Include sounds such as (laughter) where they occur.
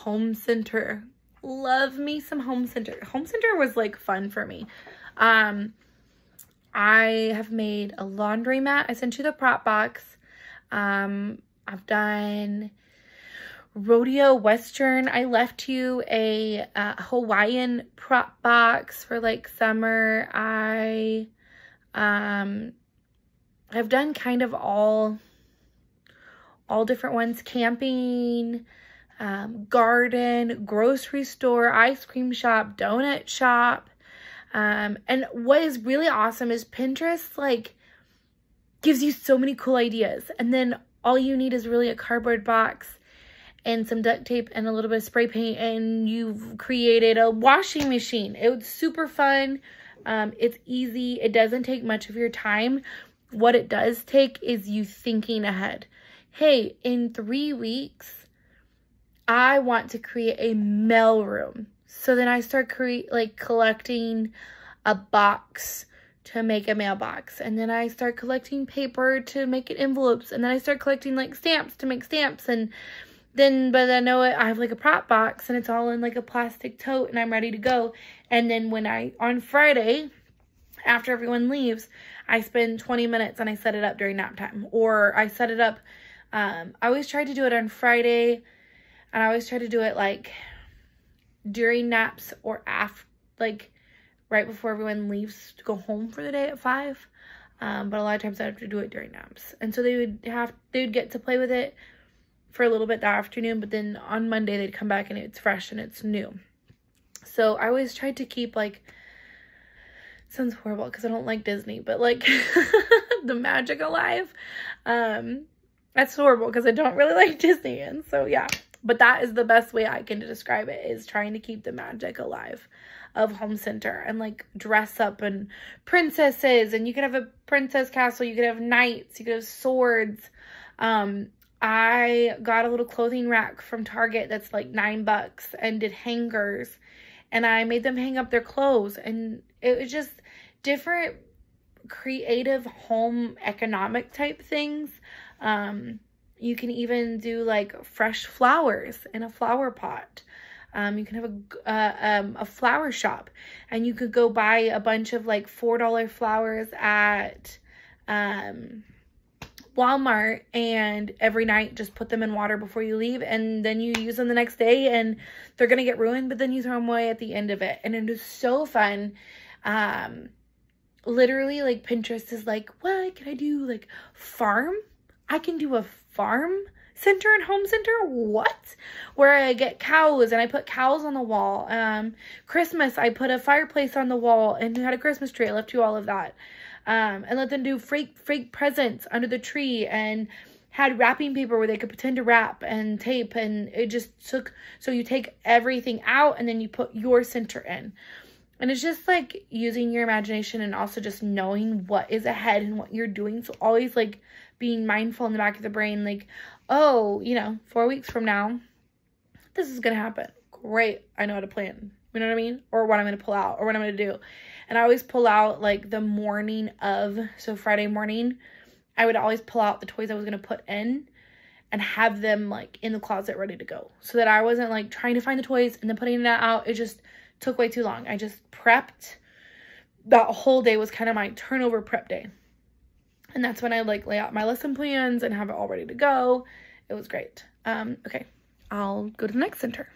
home center. Love me some home center. Home center was like fun for me. Um, I have made a laundry mat. I sent you the prop box. Um, I've done rodeo western. I left you a uh, Hawaiian prop box for like summer. I um I've done kind of all all different ones camping um, garden grocery store ice cream shop donut shop. Um, and what is really awesome is pinterest like gives you so many cool ideas. And then all you need is really a cardboard box and some duct tape and a little bit of spray paint and you've created a washing machine. It was super fun. Um, it's easy. It doesn't take much of your time. What it does take is you thinking ahead. Hey, in three weeks, I want to create a mail room. So then I start create like collecting a box to make a mailbox. And then I start collecting paper to make it envelopes. And then I start collecting like stamps to make stamps. And then, but I know it, I have like a prop box and it's all in like a plastic tote and I'm ready to go. And then when I, on Friday, after everyone leaves, I spend 20 minutes and I set it up during nap time. Or I set it up, um, I always try to do it on Friday. And I always try to do it like during naps or after, like right before everyone leaves to go home for the day at 5. Um, but a lot of times I have to do it during naps. And so they would have, they would get to play with it for a little bit that afternoon. But then on Monday they'd come back and it's fresh and it's new. So I always tried to keep like sounds horrible because I don't like Disney, but like (laughs) the magic alive. Um, that's horrible because I don't really (laughs) like Disney. And so, yeah, but that is the best way I can describe it is trying to keep the magic alive of home center and like dress up and princesses and you could have a princess castle you could have knights you could have swords um i got a little clothing rack from target that's like nine bucks and did hangers and i made them hang up their clothes and it was just different creative home economic type things. Um, you can even do like fresh flowers in a flower pot. Um, you can have a, uh, um, a flower shop and you could go buy a bunch of like $4 flowers at um, Walmart and every night just put them in water before you leave and then you use them the next day and they're going to get ruined, but then you throw them away at the end of it. And it is so fun. Um, literally like Pinterest is like, what can I do? Like farm? I can do a farm center and home center? What? Where I get cows and I put cows on the wall. Um, Christmas, I put a fireplace on the wall and had a Christmas tree. I left you all of that. Um, and let them do fake, fake presents under the tree and had wrapping paper where they could pretend to wrap and tape and it just took, so you take everything out and then you put your center in. And it's just like using your imagination and also just knowing what is ahead and what you're doing. So always like being mindful in the back of the brain, like, oh, you know, four weeks from now, this is going to happen. Great. I know how to plan. You know what I mean? Or what I'm going to pull out or what I'm going to do. And I always pull out like the morning of, so Friday morning, I would always pull out the toys I was going to put in and have them like in the closet ready to go. So that I wasn't like trying to find the toys and then putting that out. It just took way too long. I just prepped. That whole day was kind of my turnover prep day. And that's when I like lay out my lesson plans and have it all ready to go. It was great. Um, okay, I'll go to the next center.